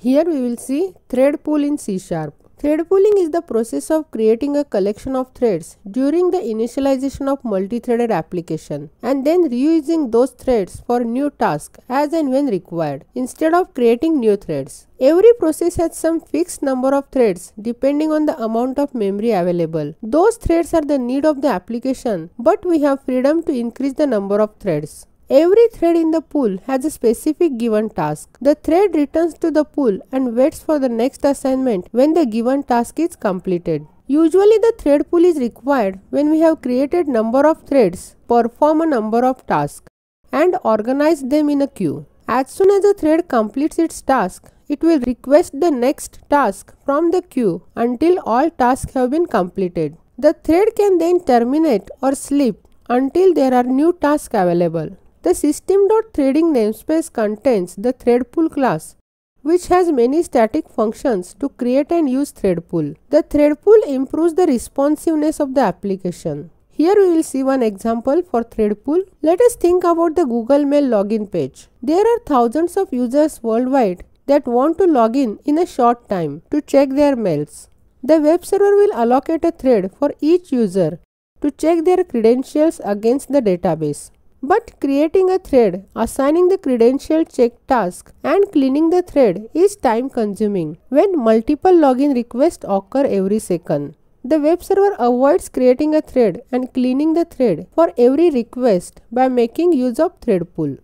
Here we will see thread pool in C Sharp. Thread pooling is the process of creating a collection of threads during the initialization of multi-threaded application and then reusing those threads for new tasks as and when required instead of creating new threads. Every process has some fixed number of threads depending on the amount of memory available. Those threads are the need of the application but we have freedom to increase the number of threads. Every thread in the pool has a specific given task. The thread returns to the pool and waits for the next assignment when the given task is completed. Usually the thread pool is required when we have created number of threads, perform a number of tasks and organize them in a queue. As soon as a thread completes its task, it will request the next task from the queue until all tasks have been completed. The thread can then terminate or sleep until there are new tasks available. The system.threading namespace contains the thread pool class which has many static functions to create and use thread pool. The thread pool improves the responsiveness of the application. Here we will see one example for thread pool. Let us think about the Google Mail login page. There are thousands of users worldwide that want to log in in a short time to check their mails. The web server will allocate a thread for each user to check their credentials against the database. But creating a thread, assigning the credential check task and cleaning the thread is time consuming when multiple login requests occur every second. The web server avoids creating a thread and cleaning the thread for every request by making use of thread pool.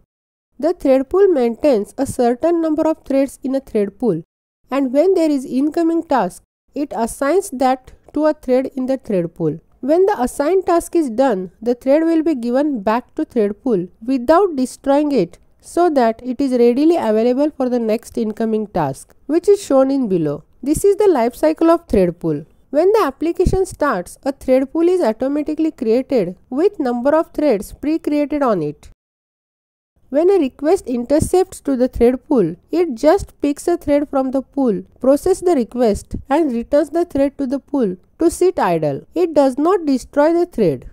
The thread pool maintains a certain number of threads in a thread pool and when there is incoming task, it assigns that to a thread in the thread pool. When the assigned task is done, the thread will be given back to thread pool without destroying it so that it is readily available for the next incoming task, which is shown in below. This is the life cycle of thread pool. When the application starts, a thread pool is automatically created with number of threads pre-created on it. When a request intercepts to the thread pool, it just picks a thread from the pool, processes the request and returns the thread to the pool to sit idle. It does not destroy the thread.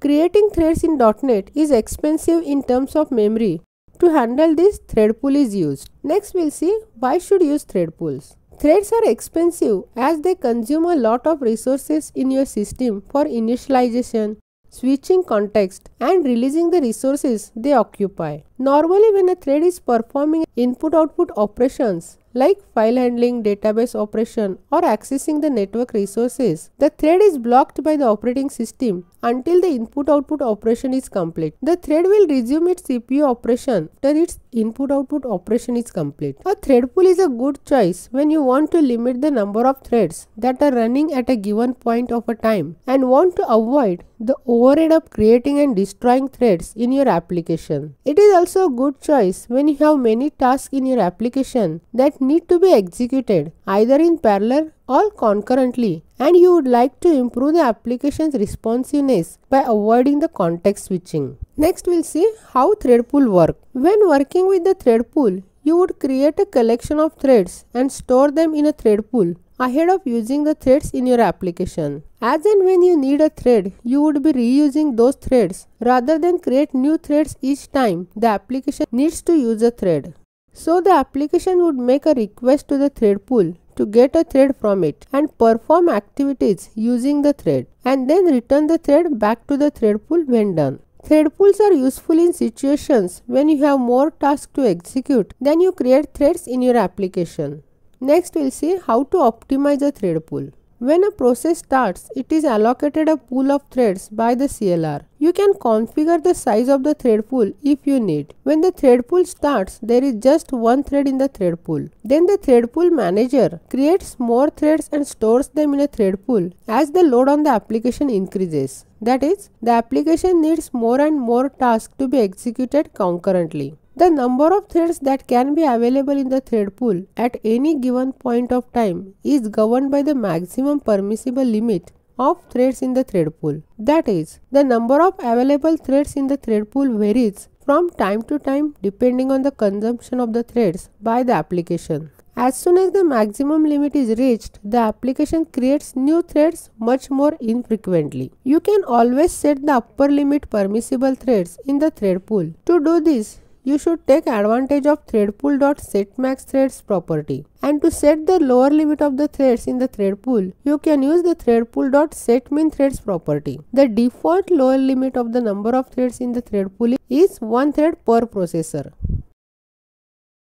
Creating threads in .NET is expensive in terms of memory. To handle this, thread pool is used. Next we'll see why should use thread pools. Threads are expensive as they consume a lot of resources in your system for initialization, switching context and releasing the resources they occupy. Normally when a thread is performing input-output operations like file handling, database operation or accessing the network resources, the thread is blocked by the operating system until the input-output operation is complete. The thread will resume its CPU operation after its input-output operation is complete. A thread pool is a good choice when you want to limit the number of threads that are running at a given point of a time and want to avoid the overhead of creating and destroying threads in your application. It is also a good choice when you have many tasks in your application that need to be executed either in parallel or concurrently and you would like to improve the application's responsiveness by avoiding the context switching. Next we'll see how thread pool work. When working with the thread pool, you would create a collection of threads and store them in a thread pool ahead of using the threads in your application. As and when you need a thread, you would be reusing those threads rather than create new threads each time the application needs to use a thread. So the application would make a request to the thread pool to get a thread from it and perform activities using the thread and then return the thread back to the thread pool when done. Thread pools are useful in situations when you have more tasks to execute than you create threads in your application. Next we'll see how to optimize a thread pool. When a process starts, it is allocated a pool of threads by the CLR. You can configure the size of the thread pool if you need. When the thread pool starts, there is just one thread in the thread pool. Then the thread pool manager creates more threads and stores them in a thread pool as the load on the application increases. That is, the application needs more and more tasks to be executed concurrently. The number of threads that can be available in the thread pool at any given point of time is governed by the maximum permissible limit of threads in the thread pool. That is, the number of available threads in the thread pool varies from time to time depending on the consumption of the threads by the application. As soon as the maximum limit is reached, the application creates new threads much more infrequently. You can always set the upper limit permissible threads in the thread pool. To do this, you should take advantage of threadpool.setMaxThreads property. And to set the lower limit of the threads in the thread pool, you can use the threadpool.setMinThreads property. The default lower limit of the number of threads in the thread pool is one thread per processor.